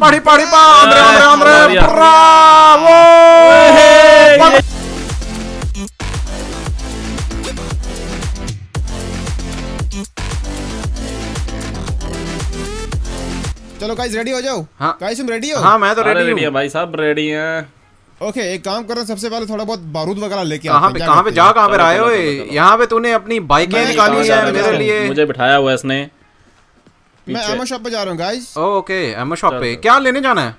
Andre! Maria. Bravo! Hey! चलो guys ready हो जाओ हाँ। गाइस तुम रेडी हो हाँ मैं तो रेडी रेडी है भाई सब रेडी हैं ओके एक काम करो सबसे पहले थोड़ा बहुत बारूद वगैरह लेके कहाँ आते पे हैं, कहाँ पे जा कहाँ पे रहे हो। यहाँ पे तूने अपनी बाइकें निकाली है मेरे लिए मुझे बिठाया हुआ है इसने? मैं एमो शॉप पे जा रहा हूँ गाइस ओके एमो शॉप पे। क्या लेने जाना है?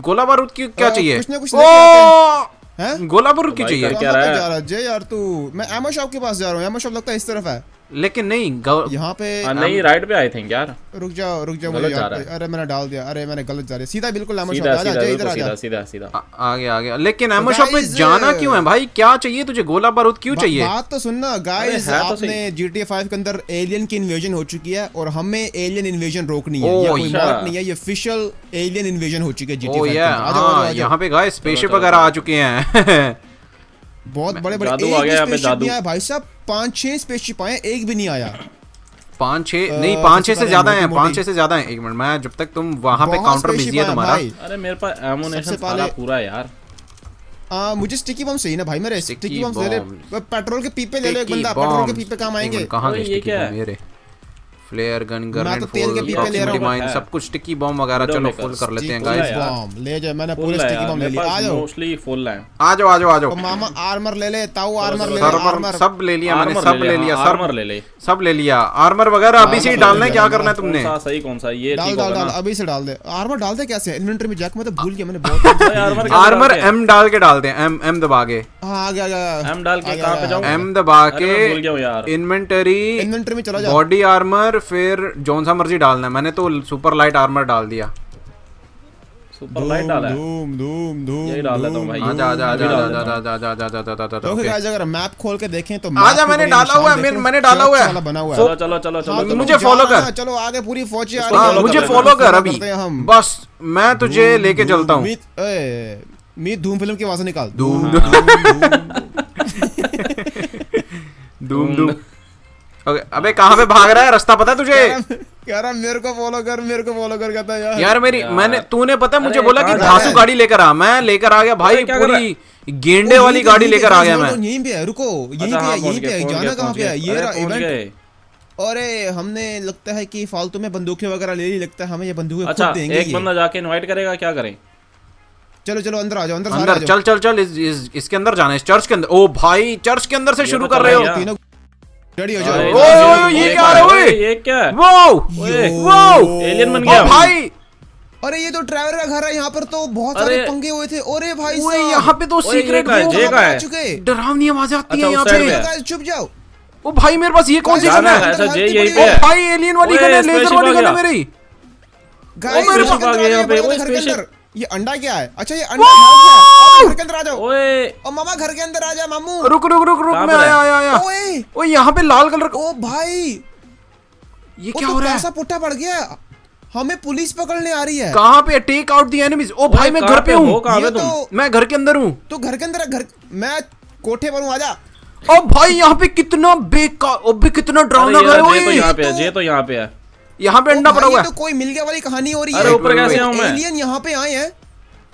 गोला बारूद की क्या चाहिए? कुछ ना कुछ ओ हैं। गोला बारूद की चाहिए? क्या रहा है? जा रहा है। जे यार तू। मैं एमो शॉप के पास जा रहा हूँ। एमो शॉप लगता है इस तरफ़ है। लेकिन नहीं यहाँ पे हाँ, नहीं राइट पे आई थिंक यार। रुक जाओ रुक जाओ गलत मुझे जा रहा है। अरे मैंने डाल दिया। अरे मैंने गलत जा रहा है। सीधा बिल्कुल एमओ शॉप सीधा आ जा सीधा इधर आ सीधा जा। सीधा सीधा आ आ गया गया लेकिन एमओ शॉप पे जाना क्यों है भाई? क्या चाहिए तुझे? गोला बारूद क्यों चाहिए? बात तो सुनना गाइस तो आपने GTA 5 के अंदर एलियन की इन्वेजन हो चुकी है और हमें एलियन इन्वेजन रोकनी है। ये कोई अच्छा। मॉड नहीं है ये ऑफिशियल एलियन इन्वेजन हो चुकी है GTA 5 ओ के या अंदर। आ जाओ, आ जाओ, हाँ आ। यहाँ पे गाइस स्पेसशिप वगैरह आ चुके हैं। बहुत बड़े बड़े जादू एक आ भी गया जादू। नहीं आया भाई साहब। पाँच छह स्पेसशिप आए एक भी नहीं आया। पाँच छह नहीं पाँच छह से ज़्यादा है हैं मोटी-मोटी। से ज़्यादा हैं। एक मिनट मैं जब तक तुम वहाँ पे काउंटर बिज़ी है तुम्हारा। अरे मेरे पास एमोनेशन सारा पूरा है यार। आ, मुझे स्टिकी बम चाहिए ना भाई मेरे। स्टिकी बम ले ले। पेट्रोल के पीपे ले लो एक बंदा। पेट्रोल के पीपे काम आएँगे। कहाँ गए ये क्या है? ये रे। फ्लेयर गन मैं गन तो तेल के पीपे ले रहा हूँ। माइन सब कुछ स्टिकी बॉम्ब वगैरह चलो फुल कर लेते हैं गाइस यार। ले जाए मैंने पूरे स्टिकी यार बम ले लिया आ जाओ। मोस्टली फुल है। आ जाओ आ जाओ आ तो जाओ मामा आर्मर ले ले ताऊ आर्मर ले ले आर्मर सब ले लिया मैंने सब ले लिया सब आर्मर ले ले। सब ले लिया। आर्मर वगैरह अभी से ही डालना है क्या करना है तुमने? सही कौन सा ये डाल ठीक डाल होगा डाल अभी से डाल दे। आर्मर डाल दे कैसे? इन्वेंटरी में जाके मैं तो भूल गया मैंने बहुत आर्मर आर्मर एम डाल के? डालते हैं एम एम दबा के। हाँ आ गया गया। एम डाल के कहाँ पे जाऊँ? एम दबा मैं भूल के गया हूँ यार। इन्वेंटरी इन्वेंटरी में चला जा बॉडी आर्मर फिर जौन सा मर्ज़ी डालना है। मैंने तो सुपर लाइट आर्मर डाल दिया। सुपर लाइट डाला है। धूम धूम धूम यही डाल देता हूँ भाई। आजा आजा आजा आजा आजा आजा आजा आजा आजा आजा आजा तो गाइस अगर मैप खोल के देखें तो आजा, मैंने डाला हुआ है, मैंने- डाला हुआ है। बना हुआ है। चलो चलो चलो हाँ, चलो। तो मुझे जाना कर। चलो आगे पूरी फौजी आ रही हाँ। है मुझे फॉलो कर अभी। हैं हम। बस मैं तुझे लेके चलता हूँ। मीत धूम फ़िल्म की आवाज़ निकाल। धूम। धूम धूम। ओके अबे कहाँ पे भाग रहा है? रास्ता पता है तुझे? रहा मेरे को फॉलो कर मेरे को फॉलो कर कहता है यार यार मेरी यार। मैंने तूने पता है मुझे बोला कि धासु गाड़ी लेकर आ मैं लेकर आ गया भाई पूरी गेंडे वाली गाड़ी लेकर आ गया मैं। यहीं पे है रुको यहीं अच्छा, पे हाँ, यहीं पे है जाना कहाँ पे है? ये इवेंट अरे हमने लगता है कि फालतू में बंदूकें वगैरह ले ली लगता है हमें ये बंदूकें अच्छा खुद देंगे एक बंदा जाके इनवाइट करेगा क्या करें? चलो चलो अंदर आ जाओ अंदर अंदर चल चल चल इस, इस, इसके अंदर जाना है चर्च के अंदर। ओ भाई चर्च के अंदर से शुरू तो कर रहे हो। तीनों रेडी हो अरे, जाओ ओए, ओए, ये क्या है, ओए? ये क्या है? वो वो एलियन बन गया। भाई! अरे ये तो ड्राइवर का घर है यहाँ पर तो बहुत सारे पंगे हुए थे। अरे भाई साहब! यहाँ पे तो सीक्रेट है, चुके। डरावनी आवाज़ें आती अच्छा, हैं यहाँ पे। चुप जाओ। ओ भाई मेरे पास ये कौन सी गन है? ऐसा जे पे भाई एलियन वाली गन है लेजर वाली गन है मेरी। गाइस मेरे पास आ गया यहाँ पे, ओए। अंदर। ये अंडा क्या है? अच्छा ये अंडा health है? घर के अंदर आ जाओ। ओए। ओ मामा घर के अंदर आ जा मामू। रुक रुक रुक रुक मैं आया आया आया। ओए। ओ यहाँ पे लाल कलर ओ भाई। ये क्या तो हो रहा है? पुट्टा पड़ गया। हमें पुलिस पकड़ने आ रही है। कहाँ पे? टेक आउट दी एनिमीज ओ भाई मैं घर पे हो? ये तो मैं घर के अंदर हूँ। तो घर के अंदर घर मैं कोठे पर हूँ आजा। ओ भाई यहाँ पे कितना बेकार ओ भी कितना डरावना घर है तो- ये तो ओए यहाँ पे है तो- ये तो यहाँ पे है। यहाँ पे अंडा पड़ा हुआ है। तो कोई मिल गया वाली कहानी हो रही है। ऊपर कैसे आऊँ मैं? एलियन यहाँ पे आए हैं।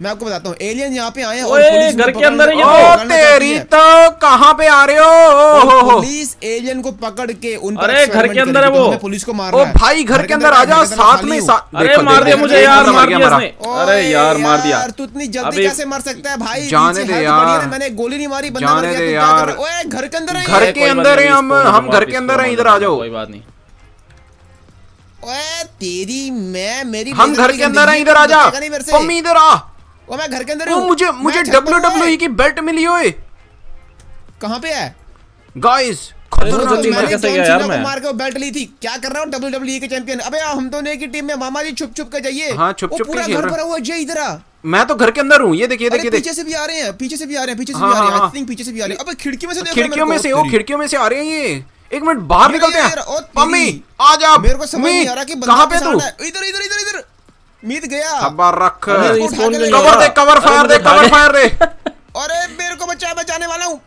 मैं आपको बताता हूँ एलियन यहाँ पे आए हैं घर के अंदर ये तो। ओ तेरी तो कहाँ पे आ रहे हो? पुलिस एलियन को पकड़ के उन अरे, घर के अंदर है तो वो। पुलिस को मारना ओ है। भाई घर के अंदर आ जा घर के अंदर साथ में साथ अरे मार दिया मुझे यार मार दिया इसने। अरे यार मार दिया। तू इतनी जल्दी कैसे मार सकता है भाई? जाने दे है यार। मैंने गोली नहीं मारी बंदा जाने मर गया, दे तू क्या कर यार। रहा है? घर के अंदर है घर के अंदर हैं हम, हम घर के अंदर हैं, मार इधर आ जाओ। कोई बात नहीं। ओए तेरी मैं मेरी हम घर के अंदर हैं इधर आ जा बचेगा नहीं मेरे से। मम्मी इधर आ। ओ मैं घर के अंदर हूँ मुझे मुझे हूँ, ओए। की बेल्ट मिली ओए। कहाँ पे है? गाइस तो है। को? मार के बेल्ट ली थी। क्या कर रहा हूँ डब्ल्यू डब्ल्यू के चैंपियन अबे हम दोनों एक ही टीम में मामा जी छुप छुप के जाइए। हाँ, छुप छुप पूरा घर भरा हुआ जय इधर आ। मैं तो घर के अंदर हूँ ये देखिए देखिए देखिए पीछे से भी आ रहे हैं पीछे से भी आ रहे हैं पीछे से हाँ, भी आ रहे हैं। हाँ, आई थिंक पीछे से भी आ रहे हैं। अबे खिड़की में से खिड़कियों में से ओ खिड़कियों में से आ रहे हैं ये। एक मिनट बाहर निकलते हैं। मम्मी आ जा। मेरे को समझ नहीं आ रहा कि बंदा कहाँ पे तू? इधर इधर इधर इधर। मीत गया। खबर रख। कवर दे कवर फायर दे कवर फायर दे। बचा बचाने वाला हूँ।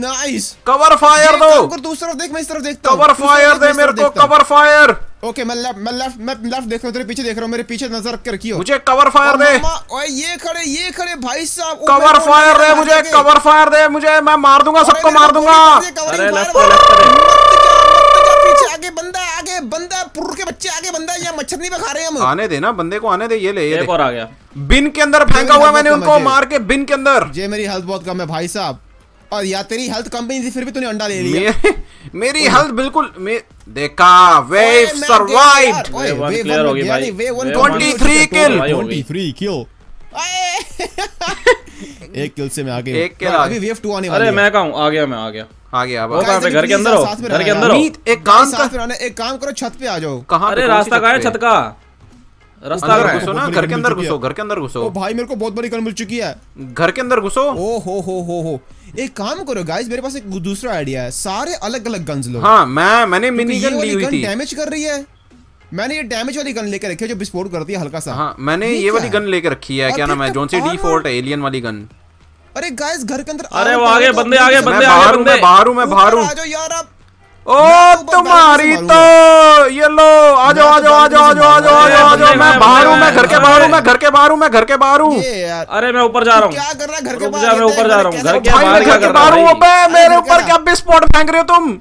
नाइस कवर फायर दो। दूसरी तरफ़ देख मैं इस तरफ़ देखता कवर फायर दे मेरे को कवर फायर ओके मैं लेफ़्ट मैं लेफ़्ट मैं लेफ़्ट देख रहा हूँ तेरे पीछे देख रहा हूँ मेरे पीछे नज़र रख के रखियो मुझे कवर फायर दे। ओए ये खड़े ये खड़े भाई साहब कवर फायर दे मुझे कवर फायर दे मुझे मैं मार दूँगा सबको मार दूँगा। अरे लेफ़्ट लेफ़्ट आगे बंदा आगे बंदा पुर के बच्चे आगे बंदा ये मच्छर नहीं बखा रहे हम। आने दे ना बंदे को आने दे ये ले ये और आ गया। बिन के अंदर फेंका हुआ मैंने उनको मार के बिन के अंदर। जे मेरी हेल्थ बहुत कम है भाई साहब। और या तेरी हेल्थ कम भी थी फिर भी तूने अंडा ले लिया। मेरी हेल्थ बिल्कुल देखा वेव सर्वाइव्ड वेव 1 क्लियर हो गई भाई। 23 किल 23 किल एक किल से मैं आ गया एक किल आ अभी वेव 2 आने वाली अरे मैं कहूँ आ गया मैं आ गया। आ गया अब कहाँ पे? घर के अंदर हो? घर के अंदर हो? एक काम कर। एक काम करो छत पे आ जाओ। कहाँ अरे रास्ता कहाँ है? छत का। रास्ता अगर घुसो ना घर के अंदर घुसो घर के अंदर घुसो। ओ भाई मेरे को बहुत बड़ी गन मिल चुकी है। घर के अंदर घुसो। ओ हो हो हो हो। एक काम करो गाइस मेरे पास एक दूसरा आइडिया है। सारे अलग-अलग गन्स लो। हाँ मैं मैंने मिनी गन ली हुई थी। डैमेज कर रही है। मैंने ये डैमेज वाली गन लेकर रखी है जो विस्फोट करती है हल्का सा। हाँ मैंने ये वाली गन लेकर रखी है क्या नाम है? जोन सी डी फोर्ट है एलियन वाली गन अरे गाइस घर के अंदर अरे वो आगे तो। बंदे आगे बंदे आगे बंदे। बाहर हूँ मैं बाहर हूँ। आ यार आप। ओ तुम्हारी तो ये लो आ जाओ तो आ जाओ आ जाओ आ जाओ आ जाओ आ जाओ आ जाओ मैं बाहर हूँ मैं घर के बाहर हूँ मैं घर के बाहर हूँ मैं घर के बाहर हूँ। अरे मैं ऊपर जा रहा हूँ। क्या कर रहा है घर के बाहर? मैं ऊपर जा रहा हूँ। घर के बाहर घर के मेरे ऊपर क्या बिस्पोट फेंक रहे हो तुम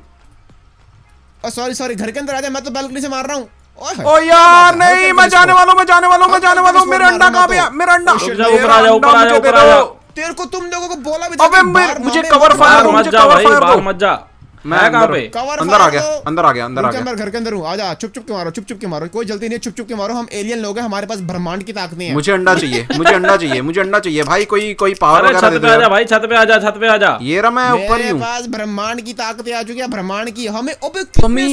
सॉरी सॉरी घर के अंदर आ जाओ मैं तो बालकनी से मार रहा हूँ ओ यार नहीं मैं जाने वाला मैं जाने वाला मैं जाने वाला मेरा अंडा कहाँ तो। पे है? मेरा अंडा ऊपर आ जाओ ऊपर आ जाओ ऊपर आ जाओ तेरे को तुम लोगों को बोला भी अबे मुझे कवर फायर दो मुझे कवर फायर मत जा। मैं कहाँ पे? अंदर आ गया अंदर आ गया अंदर आ गया। मैं घर के अंदर हूँ आजा चुप चुप के मारो चुप चुप के मारो। कोई जल्दी नहीं चुप चुप के मारो। हम एलियन लोग हैं हमारे पास ब्रह्मांड की ताकत नहीं है। मुझे अंडा चाहिए मुझे अंडा चाहिए मुझे अंडा चाहिए। भाई कोई कोई पावर वगैरह दे भाई छत पे आजा छत पे आजा ये रहा मैं ऊपर ही हूँ। पास ब्रह्मांड की ताकत आ चुकी है ब्रह्मांड की। हमें अबे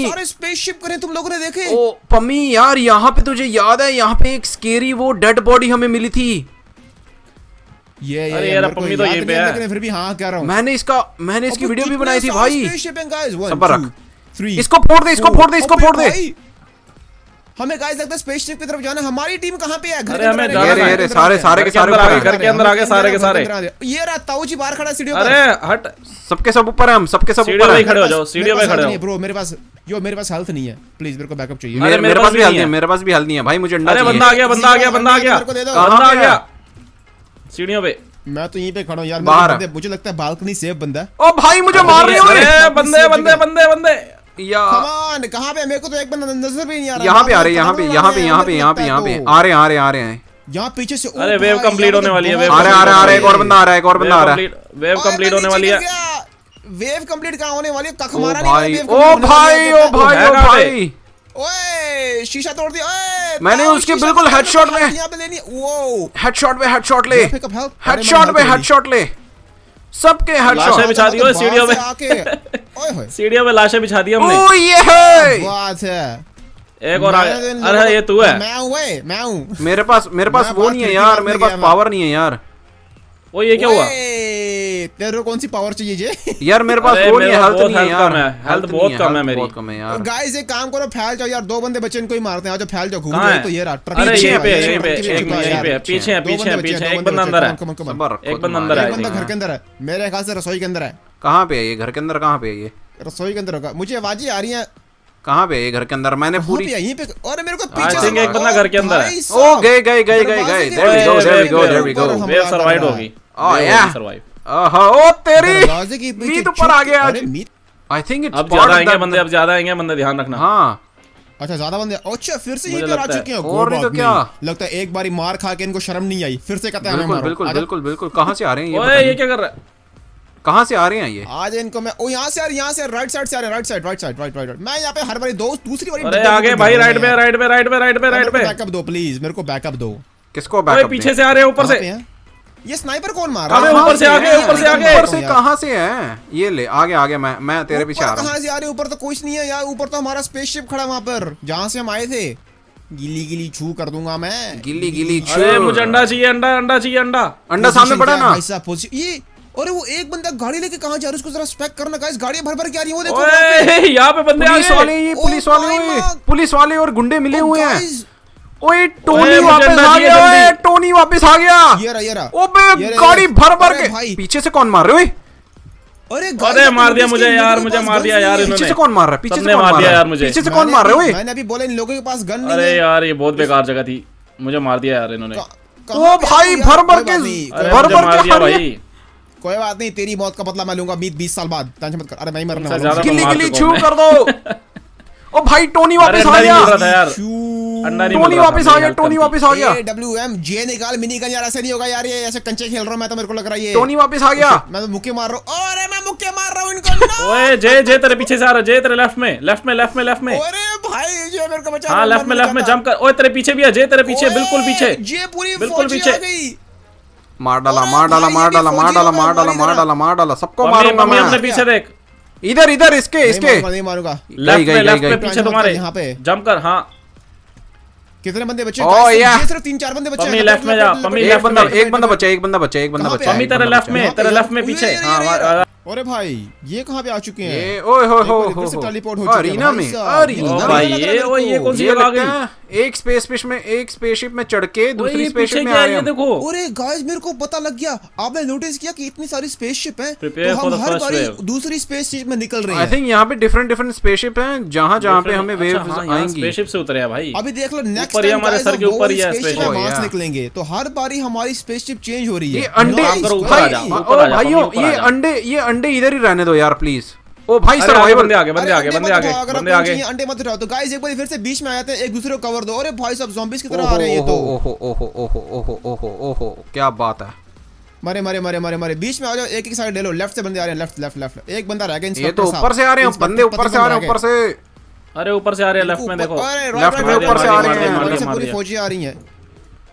सारे स्पेसशिप करे तुम लोगों ने देखे? ओ यार यहाँ पे तुझे याद है यहाँ पे एक स्केरी वो डेड बॉडी हमें मिली थी। ये अरे यार पम्मी तो ये पे लेकिन फिर भी हाँ कह रहा हूँ। मैंने इसका मैंने इसकी वीडियो भी बनाई थी भाई। सबर रख। 3 इसको फोड़ दे इसको फोड़ दे इसको फोड़ दे। हमें गाइस लगता है स्पेसशिप की तरफ़ जाना हमारी टीम कहाँ पे है? घर के अंदर अरे अरे सारे सारे के सारे ऊपर घर के अंदर आ गए सारे के सारे। ये रहा ताऊ जी बाहर खड़ा सीढ़ियों पर। अरे हट। सबके सब ऊपर हम सबके सब ऊपर खड़े हो जाओ सीढ़ियों पे खड़े हो। ब्रो मेरे पास यो मेरे पास हेल्थ नहीं है। प्लीज़ मेरे को बैकअप चाहिए। मेरे पास भी हेल्थ नहीं है मेरे पास भी हेल्थ नहीं है भाई मुझे अंडा चाहिए। अरे बंदा आ गया बंदा आ गया। बंदा आ गया। बंदा आ गया। सीढ़ियों पे। मैं तो यहीं पे खड़ा हूँ यार बंदे मुझे लगता है बालकनी सेफ़ बंदा है। ओ भाई मुझे मार रहे हो रे बंदे बंदे बंदे बंदे। या कहाँ पे मेरे को तो एक बंदा नज़र भी नहीं आ रहा। यहाँ पे आ रहे हैं यहाँ पे यहाँ पे यहाँ पे यहाँ पे यहाँ पे। आ रहे आ रहे आ रहे हैं। तो यहाँ पीछे से अरे वेव कंप्लीट होने वाली है वेव आ रहे आ रहे आ रहे एक और बंदा आ रहा है एक और बंदा आ रहा है। वेव कंप्लीट होने वाली है। वेव कंप्लीट कहाँ होने वाली है? कख मारा नहीं ओ भाई ओ भाई ओ भाई। ओए शीशा तोड़ दिया ओए। मैंने उसके बिल्कुल हेडशॉट में हेडशॉट में हेडशॉट ले। हेडशॉट में हेडशॉट ले। सबके हेडशॉट लाशें बिछा दियो सीढ़ियों में। सीढ़ियों में लाशें बिछा दी हमने। ओ ये है। बात है। एक और अरे ये तू है। मैं हूँ मैं हूँ। मेरे पास मेरे पास वो नहीं है यार मेरे पास पावर नहीं है यार। ओ ये क्या हुआ? तेरे को कौन सी पावर चाहिए यार मेरे पास वो नहीं हेल्थ नहीं है। यार हेल्थ बहुत कम है मेरी। कम है यार। गाइस एक काम करो फैल जाओ यार दो बंदे बच्चे इनको ही मारते हैं। आ जाओ फैल जाओ घूम जाओ तो ये रहा ट्रक अरे पे पीछे है पीछे है पीछे एक बंदा अंदर है एक बंदा अंदर है एक बंदा घर के अंदर है मेरे ख्याल से रसोई के अंदर है। कहाँ पे है ये? घर के अंदर कहाँ पे है ये? रसोई के अंदर होगा। मुझे आवाज़ें आ रही है। कहाँ पे घर के अंदर? मैंने पूरी यहीं पे। और मेरे को पीछे एक बंदा घर के अंदर ओ गए गए गए गए गए। There we go there we go there we go wave survive होगी। ओह या सर्वाइव ओ तेरी आ गया आज। आई थिंक अब ज़्यादा आएँगे बंदे अब ज़्यादा आएँगे बंदे ध्यान रखना। हाँ। अच्छा ज़्यादा बंदे अच्छा फिर से आ चुके हैं। और नहीं तो क्या? लगता है एक बारी मार खा के इनको शर्म नहीं आई फिर से कहते हैं बिल्कुल बिल्कुल बिल्कुल। बिल्कुल से आ रहे हैं ये ये क्या कर रहा है? कहाँ से आ रहे हैं ये? आज इनको मैं ओ यहाँ से यार यहाँ से राइट साइड से आ रहे right side right side right right मैं यहाँ पे हर बारी दो दूसरी बारी अरे आगे भाई राइट में राइट में राइट में राइट में राइट में बैकअप दो प्लीज़ मेरे को बैकअप दो। किसको बैकअप पीछे से आ रहे हैं ऊपर से। ये स्नाइपर कौन मार रहा है? ऊपर से आगे ऊपर से आगे। ऊपर से कहाँ से है? ये ले आगे आगे मैं मैं तेरे पीछे आ रहा हूँ। कहाँ से आ रहे ऊपर तो कुछ नहीं है यार ऊपर तो हमारा स्पेसशिप खड़ा वहाँ पर जहाँ से हम आए थे। गिली गिली छू कर दूँगा मैं। गिली गिली छू। अरे मुझे अंडा चाहिए अंडा अंडा चाहिए अंडा। अंडा सामने पड़ा ना? ऐसा पोजीशन ये अरे वो एक बंदा गाड़ी लेके कहाँ जा रहा है? उसको जरा स्पेक करना गाइस गाड़ी भर भर के आ रही है वो देखो यहाँ पे बंदे oh पुलिस वाले पुलिस वाले पुलिस वाले और गुंडे मिले oh हुए हैं। ओए टोनी वापस आ गया ओए टोनी वापस आ गया। ओबे गाड़ी भर भर के। पीछे से कौन मार रहे हो अरे अरे मार दिया मुझे यार मुझे मार दिया यार इन्होंने। पीछे से कौन मार रहा पीछे से मार दिया यार मुझे। पीछे से कौन मार रहे हो? मैंने अभी बोला इन लोगों के पास गन नहीं है। अरे यार ये बहुत बेकार जगह थी। मुझे मार दिया यार इन्होंने। ओ भाई भर भर के भर भर के भाई। कोई बात नहीं तेरी मौत का बदला मैं लूँगा बीस साल बाद। टेंशन मत कर। अरे मैं मरने वाला तो गिल्ली गिल्ली छू कर दो। ओ भाई टोनी वापस आ गया। टोनी वापस आ गया टोनी वापस आ गया। डब्ल्यू एम जे निकाल मिनी गन यार ऐसे नहीं होगा यार ये ऐसे कंचे खेल रहा हूँ मैं तो मेरे को लग रहा है ये। टोनी वापस आ गया। मैं तो मुक्के मार रहा हूँ। अरे मैं मुक्के मार रहा हूँ इनको ओए जय जय तेरे पीछे से आ रहा है जय तेरे लेफ़्ट में लेफ़्ट में लेफ़्ट में लेफ़्ट में। अरे भाई ये मेरे को बचा हाँ लेफ़्ट में लेफ़्ट में जंप कर। ओए तेरे पीछे भी है जे तेरे पीछे बिल्कुल पीछे। ये पूरी बिल्कुल पीछे। आ गई। मार डाला मार डाला मार डाला मार डाला मार डाला मार डाला मार डाला सबको मारूँगा मम्मी अपने पीछे देख। इधर इधर इसके इसके। मारूँगा, नहीं मारूँगा। गई, में गई, लेफ़्ट गई। में पीछे तुम्हारे। यहाँ पे। जंप कर हाँ। कितने बंदे बचे? ओ, यार ये सिर्फ़ तीन चार बंदे बचे लेफ़्ट। में जा, पम्मी लेफ़्ट में। एक बंदा बचा एक बंदा बचा एक बंदा बचा मम्मी तेरे लेफ़्ट में तेरे लेफ़्ट में पीछे। हाँ अरे भाई ये कहाँ पे आ चुके हैं? ये ओए होए हो हो से हो teleport हो चुके हैं अरीना में। अरीना भाई है ये मेरे ओ ये कौन सी आ गई है एक स्पेसशिप में एक स्पेसशिप में चढ़ के दूसरी स्पेसशिप में आ है रहे हैं। देखो? अरे गाइस मेरे को पता लग गया। आपने नोटिस किया कि इतनी सारी स्पेसशिप हैं? तो हम हर बारी दूसरी स्पेसशिप में निकल रहे हैं। आई थिंक यहाँ पे डिफरेंट डिफरेंट स्पेसशिप हैं जहाँ जहाँ पे हमें अच्छा, वेव्स हाँ, आएँगी। स्पेसशिप से उतरे हैं भाई। अभी देख लो नेक्स्ट टाइम हमारे सर के ऊपर ही है spaceship। Oh, वहाँ से निकलेंगे। तो हर बारी हमारी स्पेसशिप चेंज हो रही है। ये अंडे भाई भाइयों ये अंडे ये अंडे इधर ही रहने दो यार प्लीज़ ओ भाई आगे सर्वाइवल बंदे आगे बंदे आगे बंदे आगे बंदे आगे अंडे मत उठाओ तो गाइस एक बार फिर से बीच में आ जाते हैं एक दूसरे को कवर दो। अरे भाई सब zombies की तरह आ रहे हैं ये तो। ओहो ओहो ओहो ओहो ओहो ओहो क्या बात है। मरे मरे मरे मरे मरे। बीच में आ जाओ एक एक साइड ले लो। लेफ़्ट से बंदे आ रहे हैं लेफ़्ट लेफ़्ट लेफ़्ट एक बंदा रह गया ये तो ऊपर से आ रहे हैं बंदे ऊपर से आ रहे हैं ऊपर से। अरे ऊपर से आ रहे हैं लेफ़्ट में देखो। Left में ऊपर से आ रहे हैं, पूरी फौजी आ रही हैं।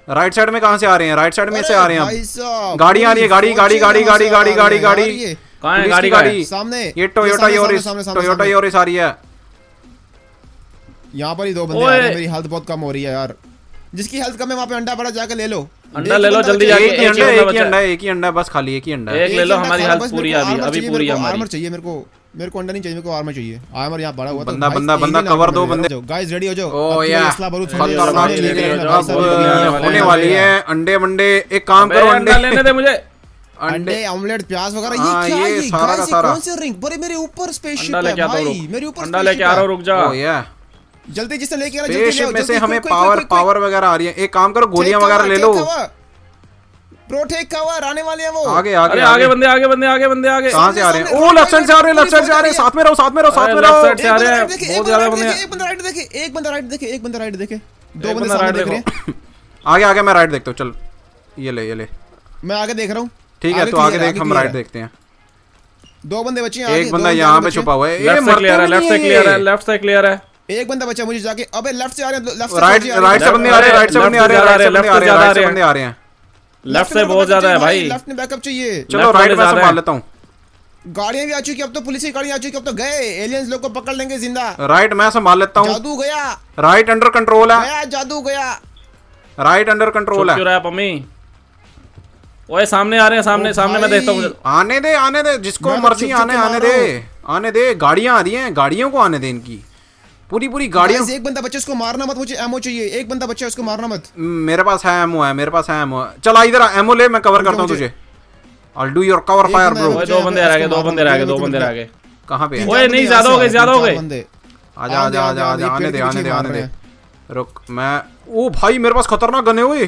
राइट साइड में कहाँ से आ रहे हैं? राइट साइड में से आ रहे हैं भाई गाड़ी आ रही है, गाड़ी, गाड़ी, गाड़ी, गाड़ी, गाड़ी, गाड़ी, यार, ये। कहाँ है? गाड़ी? गाड़ी। सामने। ये टोयोटा योरिस टोयोटा योरिस आ रही है। यहाँ पर ही दो बंदे आ रहे हैं। मेरी हेल्थ बहुत कम हो रही है यार। जिसकी हेल्थ कम है वहाँ पे अंडा बड़ा जाके ले लो। अंडा ले लो, जल्दी जाके, एक ही अंडा एक ही अंडा एक ही अंडा बस खाली एक ही अंडा। एक ले लो हमारी हेल्थ पूरी है। अभी अभी चाहिए, पूरी है मेरे को हमारी। armor चाहिए मेरे को मेरे को अंडा नहीं चाहिए मेरे को आर्मर चाहिए। आर्मर यहाँ बड़ा हुआ बंदा, बंदा, बंदा, cover दो बंदे। गाइस रेडी हो जाओ। ओ या असला बारूद खतरनाक चीज़ है, होने वाली है अंडे मंडे एक काम करो अंडे। लेने दे मुझे। अंडे ऑमलेट प्याज वगैरह हाँ, ये क्या ये? सारा का सारा। कौन से रिंग बड़े मेरे ऊपर स्पेसशिप है हूँ भाई मेरे ऊपर अंडा लेके आ रहा हूँ रुक जा। ओ या जल्दी जिससे लेके आ रहा जल्दी ले में से जल्दी, हमें पावर पावर वगैरह आ रही है। एक काम करो गोलियाँ वगैरह ले लो। प्रो टेक कवर आने वाले हैं वो। आगे अरे आगे। आगे बंदे आगे बंदे आगे बंदे आगे। कहाँ से आ रहे हैं? ओ लेफ़्ट साइड से आ रहे हैं लेफ़्ट साइड से आ रहे हैं। साथ में रहो साथ में रहो साथ में रहो। side से आ रहे हैं। बहुत एक ज़्यादा बंदे। एक बंदा राइट देखे एक बंदा राइट देखे एक बंदा राइट देखे। दो बंदे सामने देख रहे हैं। आगे आगे मैं राइट देखता हूँ चल। ये ले ये ले। मैं आगे देख रहा हूँ ठीक है तो आगे देख हम राइट देखते हैं। दो बंदे बचे हैं एक बंदा यहाँ पे छुपा हुआ है। ये लेफ़्ट से क्लियर है लेफ़्ट से क्लियर है लेफ़्ट से क्लियर है। एक बंदा बचा मुझे जाके अबे लेफ़्ट से आ रहे हैं लेफ़्ट से राइट राइट से बंदे आ रहे हैं राइट से बंदे आ रहे हैं राइट से ज़्यादा आ रहे हैं बंदे आ रहे हैं। लेफ़्ट से बहुत ज़्यादा है भाई। लेफ़्ट में बैकअप चाहिए। चलो राइट में संभाल लेता हूँ। गाड़ियाँ भी आ चुकी अब तो पुलिस की गाड़ियाँ आ चुकी अब तो गए। एलियंस लोग को पकड़ लेंगे ज़िंदा। राइट मैं संभाल लेता हूँ। जादू गया। राइट अंडर कंट्रोल है। गया जादू गया। राइट अंडर कंट्रोल छुप क्यों है रहा है पम्मी? ओए सामने आ रहे हैं सामने सामने मैं देखता हूँ आने दे आने दे जिसको तो मर्ज़ी आने आने दे आने दे गाड़ियाँ आ रही हैं गाड़ियों को आने दे इनकी। पूरी पूरी गाड़ियाँ एक बंदा बच्चे उसको मारना मत मुझे एमओ चाहिए। एक बंदा बच्चा उसको मारना मत। मेरे पास है एमओ है मेरे पास है एमओ चल इधर एमओ ले मैं कवर करता हूँ तुझे। I do your cover fire bro दो बंदे रह गए दो बंदे रह गए दो बंदे रह गए। कहाँ पे? ओए नहीं ज़्यादा हो गए ज़्यादा हो गए। आजा आजा आजा आजा आने दे आने दे। आने दे रुक मैं ओ भाई मेरे पास खतरनाक गने हुए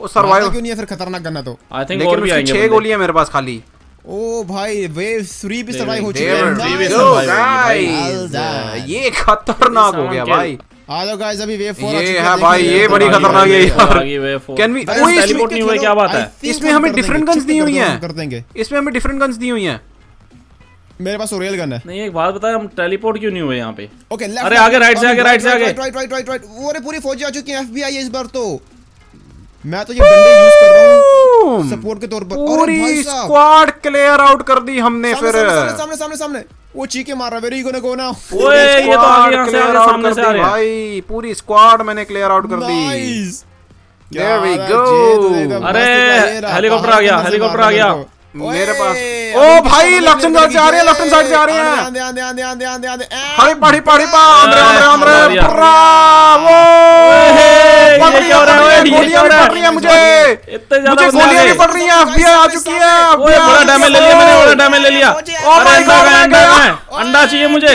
मारता सर्वाइव क्यों नहीं है फिर खतरनाक गन्ना तो आई थिंक और भी आएँगे छह बंदे। गोलियाँ मेरे पास खाली ओ भाई वेव 3 भी सर्वाइव हो चुकी है। ये खतरनाक हो गया भाई आ जाओ गाइस अभी वेव 4 ये है भाई, ये बड़ी खतरनाक है यार। We- Guys, ओए, इसमें नहीं हुए क्या बात है इसमें हमें different guns दी हुई हैं। कर देंगे इसमें हमें डिफरेंट गन्स दी हुई हैं मेरे पास ओरियल गन है नहीं एक बात बताए हम टेलीपोर्ट क्यों नहीं हुए यहाँ पे ओके अरे आगे, right से आगे, right से आगे। राइट राइट राइट राइट अरे पूरी फौजी आ चुकी है एफबीआई इस बार तो मैं तो ये डंडे यूज़ कर रहा हूँ। सपोर्ट के तौर पर। अरे पूरी भाई स्क्वाड क्लियर आउट कर दी हमने सामने, फिर। सामने सामने सामने सामने वो चीखे मार रहा है वेरी गोना गोना ओए ये तो आगे यहाँ से आ रहा सामने से आ रहा हैं भाई। पूरी स्क्वाड मैंने क्लियर आउट कर दी। देयर वी गो अरे, हेलीकॉप्टर आ गया, हेलीकॉप्टर आ गया। मेरे पास- ओ भाई, hand side से आ रहे हैं, hand side से आ रहे हैं। ध्यान ध्यान ध्यान ध्यान ध्यान हरी पहाड़ी पहाड़ी पा अंदर अंदर अंदर। ब्रावो क्या हो रहा है ये गोलियाँ भी पड़ रही हैं? मुझे। इतने ज़्यादा मुझे गोलियाँ भी पड़ रही हैं एफबीआई आ चुकी है ओए बड़ा डैमेज ले लिया मैंने बड़ा डैमेज ले लिया। my अंडा मैं गया। अंडा चाहिए मुझे।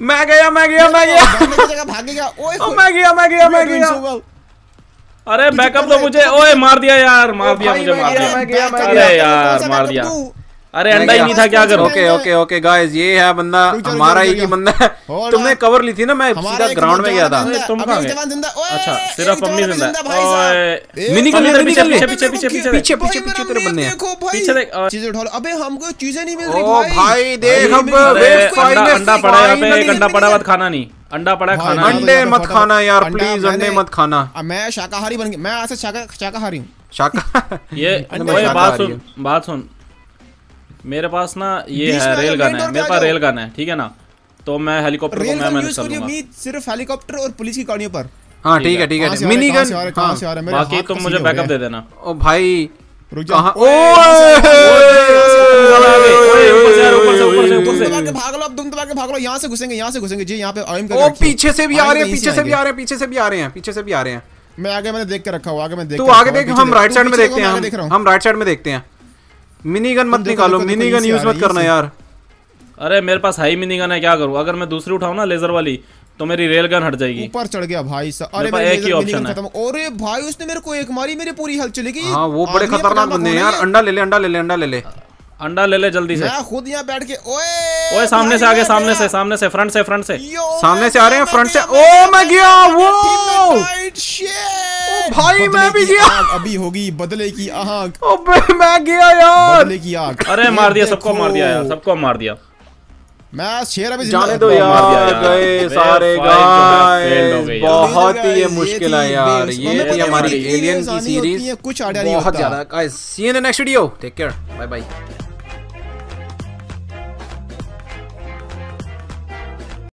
मैं गया मैं गया मैं गया। भागेगा ओए मैं गया मैं गया मैं गया। अरे बैकअप तो मुझे ओए मार दिया यार मार दिया मुझे मार दिया। अरे यार मार दिया। अरे अंडा ही नहीं था क्या करूँ? ओके ओके ओके गाइस ये है बंदा हमारा ही। बंदा। है तुमने कवर ली थी ना मैं सीधा ग्राउंड में गया था। तुम कहाँ गए? अच्छा सिर्फ़ अपनी ज़िंदा ओए मिनी गन पीछे, पीछे, पीछे, पीछे, पीछे, पीछे, पीछे पीछे पीछे तेरे बंदे। हैं पीछे देख चीज़ें उठा लो। अबे हमको चीज़ें नहीं मिल रही ओ भाई। देख भाई, अब वेब फ़ाइल अंडा में अंडा पड़ा है यहाँ पे एक अंडा पड़ा मत खाना नहीं। अंडा पड़ा खाना अंडे मत खाना यार प्लीज़ अंडे मत खाना मैं शाकाहारी बन गया मैं आज से शाका शाकाहारी हूँ शाका ये ओए बात सुन बात सुन मेरे पास ना ये है में रेल गन है मेरे पास रेल गन है ठीक है ना तो मैं हेलीकॉप्टर को मैं मैनेज यूज़ कर लूँगा सिर्फ़ हेलीकॉप्टर और पुलिस की गाड़ियों पर हाँ ठीक है ठीक है मिनी कहाँ से आ गन हाँ बाकी तुम मुझे बैकअप दे देना ओ भाई रुक जा कहाँ ओए, के भाग लो अब दुम दबा के भाग लो यहाँ से घुसेंगे यहाँ से घुसेंगे। जी यहाँ पे आइम ओ पीछे से भी आ रहे हैं पीछे से भी आ रहे हैं पीछे से भी आ रहे हैं पीछे से भी आ रहे हैं। मैं आगे मैंने देख के रखा हुआ आगे मैं देख तू आगे देख हम राइट साइड में देखते हैं हम राइट साइड में देखते हैं। मिनी गन मत निकालो मिनी गन यूज़ मत करना यार। अरे मेरे पास हाई मिनी गन है क्या करूँ? अगर मैं दूसरी उठाऊं ना लेजर वाली तो मेरी रेल गन हट जाएगी। ऊपर चढ़ गया भाई साहब। अरे मेरे एक ही gun है। अरे भाई उसने मेरे को एक मारी मेरी पूरी हेल्थ चली गई। हाँ वो बड़े खतरनाक बंदे हैं यार। अंडा ले ले अंडा ले ले अंडा ले ले। अंडा ले ले जल्दी से। मैं खुद यहाँ बैठ के ओए ओए सामने से आगे सामने से सामने से फ्रंट से फ्रंट से। सामने से आ रहे हैं, front से- ओ, मैं गया, वो! भाई, मैं भी गया। अभी होगी बदले की आग। मैं गया यार! बदले की आग। अरे मार दिया सबको मार दिया यार सबको मार दिया। मैं शेर अभी जाने दो यार। गए सारे गाइस बहुत ही ये ये मुश्किल है यार ये थी हमारी एलियन की सीरीज़ कुछ बहुत ज़्यादा। Guys see in next video take care bye bye